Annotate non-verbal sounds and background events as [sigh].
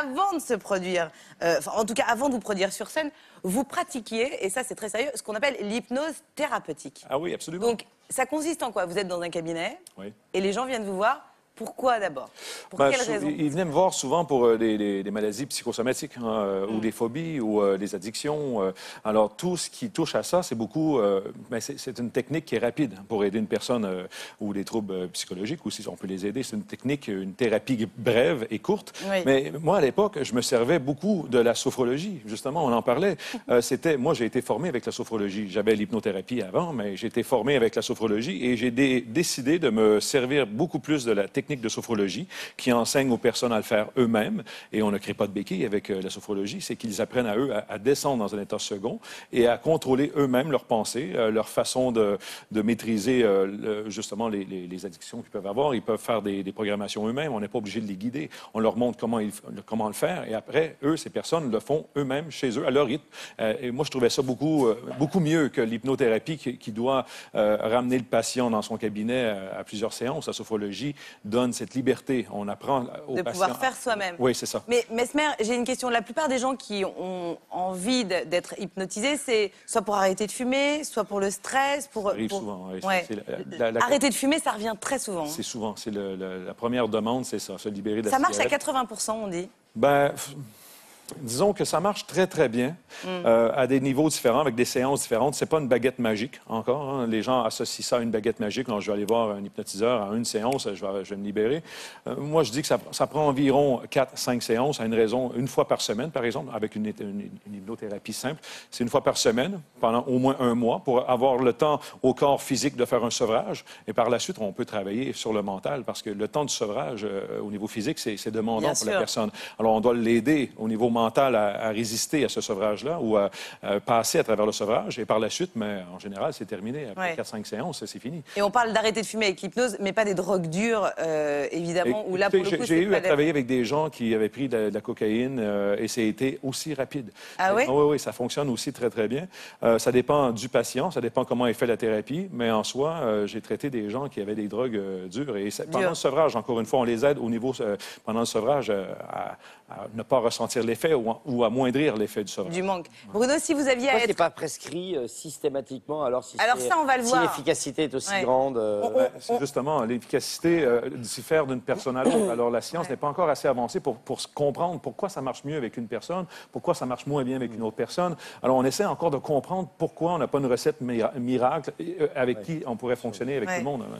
Avant de se produire, euh, enfin, en tout cas avant de vous produire sur scène, vous pratiquiez, et ça c'est très sérieux, ce qu'on appelle l'hypnose thérapeutique. Ah oui, absolument. Donc ça consiste en quoi? Vous êtes dans un cabinet Oui. et les gens viennent vous voir. Pourquoi d'abord? Pour Ben, quelle sou- raison? Ils venaient me voir souvent pour euh, des, des- des maladies psychosomatiques hein, euh, Mm. ou des phobies ou euh, des addictions. euh. alors, tout ce qui touche à ça, c'est beaucoup. ben, c'est une technique qui est rapide pour aider une personne ou des troubles psychologiques aussi, on peut les aider. C'est une technique, une thérapie brève et courte. Oui. Mais moi, à l'époque, je me servais beaucoup de la sophrologie. Justement, on en parlait. [laughs] C'était, moi, j'ai été formé avec la sophrologie. J'avais l'hypnothérapie avant, mais j'ai été formé avec la sophrologie et j'ai dé- décidé de me servir beaucoup plus de la technique de sophrologie qui enseigne aux personnes à le faire eux-mêmes. Et on ne crée pas de béquille avec euh, la sophrologie. C'est qu'ils apprennent à eux à, descendre dans un état second et à contrôler eux-mêmes leurs pensées, euh, leur façon de, maîtriser euh, justement les, addictions qu'ils peuvent avoir. Ils peuvent faire des, programmations eux-mêmes. On n'est pas obligé de les guider. On leur montre comment, le faire. Et après, eux, ces personnes le font eux-mêmes chez eux, à leur rythme. Et moi, je trouvais ça beaucoup, beaucoup mieux que l'hypnothérapie qui, doit ramener le patient dans son cabinet à, à plusieurs séances. La sophrologie donne cette liberté. On apprend au De pouvoir faire soi-même. Oui, c'est ça. Mais Mesmer, j'ai une question. La plupart des gens qui ont envie d'être hypnotisés, c'est soit pour arrêter de fumer, soit pour le stress, pour... Ça arrive pour- souvent. oui. Ouais. C'est la- la- la- Arrêter de fumer, ça revient très souvent. C'est souvent. C'est la première demande, c'est ça, se libérer de la Ça marche à cigarette. 80%, on dit. Ben, disons que ça marche très, très bien, Mm. euh, à des niveaux différents, avec des séances différentes. C'est pas une baguette magique encore. hein. Les gens associent ça à une baguette magique. Quand je vais aller voir un hypnotiseur à une séance, je vais, je vais me libérer. Euh, moi, je dis que ça, ça prend environ 4-5 séances à une raison, une fois par semaine, par exemple, avec une, une- une hypnothérapie simple. C'est une fois par semaine, pendant au moins un mois, pour avoir le temps au corps physique de faire un sevrage. Et par la suite, on peut travailler sur le mental, parce que le temps du sevrage euh, au niveau physique, c'est demandant Bien pour la personne. Alors, on doit l'aider au niveau mental à, à résister à ce sevrage-là ou à, à passer à travers le sevrage. Et par la suite, mais en général, c'est terminé. Après Ouais. 4-5 séances, c'est fini. Et on parle d'arrêter de fumer avec l'hypnose, mais pas des drogues dures, euh, évidemment, où là, pour le coup, j'ai- eu à travailler avec des gens qui avaient pris de la, de la cocaïne euh, et c'était aussi rapide. Ah oui? Oui, oui, ça fonctionne aussi très, très bien. Euh, ça dépend du patient, ça dépend comment il fait la thérapie, mais en soi, euh, j'ai traité des gens qui avaient des drogues dures. Et pendant le sevrage, encore une fois, on les aide au niveau, pendant le sevrage, à, à ne pas ressentir l'effet ou, à- ou à moindrir l'effet du sevrage. du manque. Bruno, si vous aviez à Pourquoi ce n'est être... pas prescrit euh, systématiquement alors si Alors ça, on va le si voir. l'efficacité est aussi Ouais. grande euh, On- Ben, c'est justement, l'efficacité euh, diffère d'une personne à l'autre. Alors, la science Ouais. n'est pas encore assez avancée pour, pour comprendre pourquoi ça marche mieux avec une personne, pourquoi ça marche moins bien avec une autre personne. Alors, on essaie encore de comprendre pourquoi on n'a pas une recette mira- miracle euh, avec qui on pourrait fonctionner avec Ouais. tout le monde. hein.